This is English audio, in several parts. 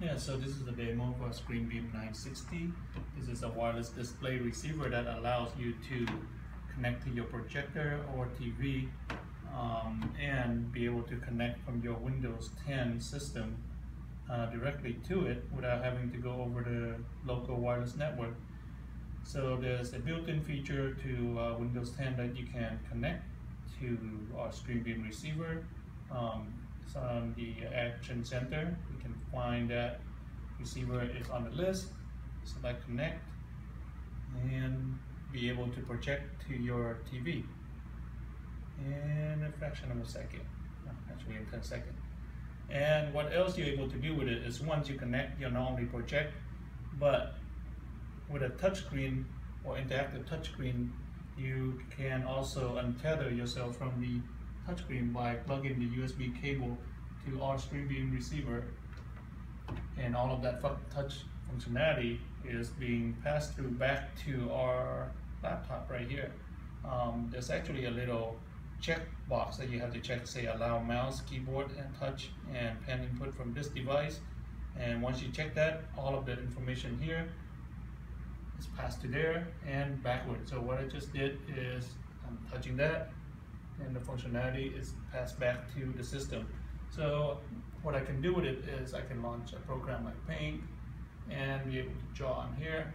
Yeah, so this is the demo for ScreenBeam 960. This is a wireless display receiver that allows you to connect to your projector or TV um, and be able to connect from your Windows 10 system uh, directly to it without having to go over the local wireless network. So there's a built-in feature to uh, Windows 10 that you can connect to our ScreenBeam receiver. Um, on the Action Center. You can find that receiver is on the list. Select connect and be able to project to your TV in a fraction of a second, actually in 10 seconds. And what else you're able to do with it is once you connect, you not only project, but with a touchscreen or interactive touchscreen, you can also untether yourself from the touchscreen by plugging the USB cable to our ScreenBeam receiver. And all of that touch functionality is being passed through back to our laptop right here. Um, there's actually a little check box that you have to check, say allow mouse, keyboard, and touch and pen input from this device. And once you check that, all of the information here is passed to there and backward. So what I just did is I'm touching that and the functionality is passed back to the system. So what I can do with it is I can launch a program like Paint and be able to draw on here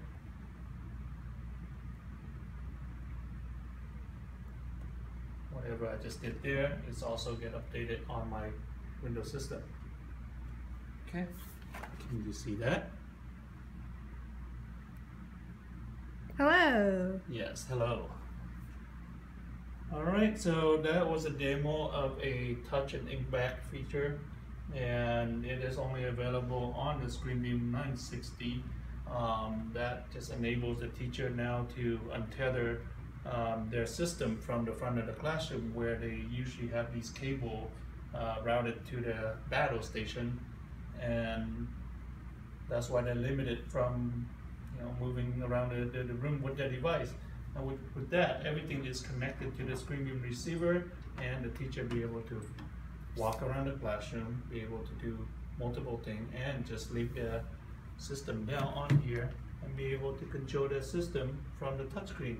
whatever I just did there is also get updated on my Windows system. Okay, can you see that? Hello. Yes, hello. Alright, so that was a demo of a touch and ink back feature and it is only available on the ScreenBeam 960. Um, that just enables the teacher now to untether um, their system from the front of the classroom where they usually have these cable uh, routed to the battle station and that's why they're limited from you know moving around the, the, the room with their device and with, with that everything is connected to the ScreenBeam receiver and the teacher be able to walk around the classroom be able to do multiple things and just leave the system down on here and be able to control the system from the touchscreen